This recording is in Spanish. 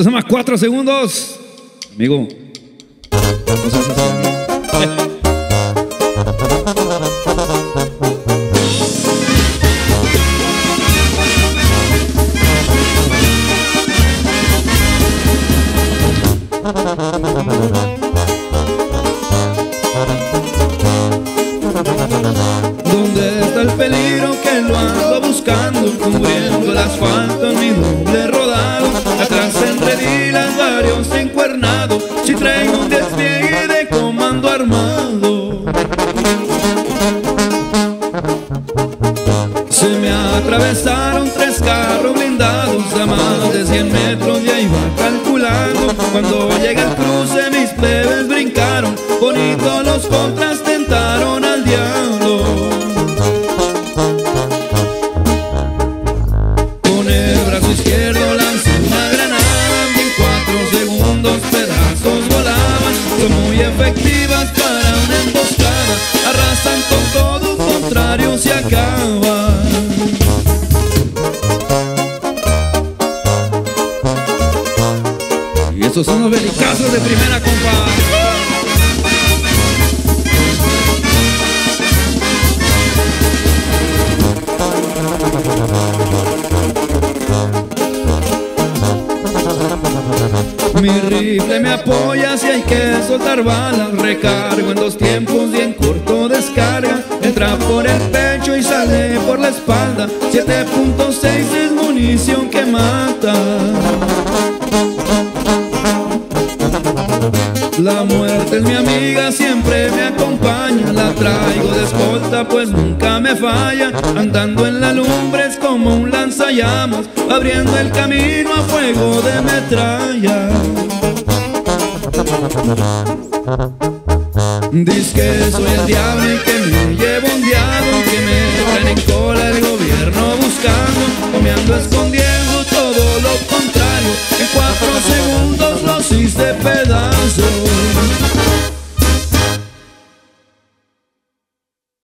Se llama cuatro segundos. Amigo. ¿Dónde está el peligro que lo ando buscando? Cubriendo el asfalto en mi doble rodado me atravesaron tres carros blindados A más de 100 metros ya iba calculando. Cuando llega el cruce mis plebes brincaron Bonito los contras tentaron al diablo. Con el brazo izquierdo lancé una granada en cuatro segundos pedazos volaban. Son muy efectivas Y esos son los belicazos de primera compa. Mi rifle me apoya si hay que soltar balas. Recargo en dos tiempos y en corto descarga. Entra por el pecho y sale por la espalda. 7.6 es munición que mata La muerte es mi amiga, siempre me acompaña. La traigo de escolta pues nunca me falla. Andando en la lumbre es como un lanzallamas Abriendo el camino a fuego de metralla. Dice que soy el diablo y que me llevo un diablo Que me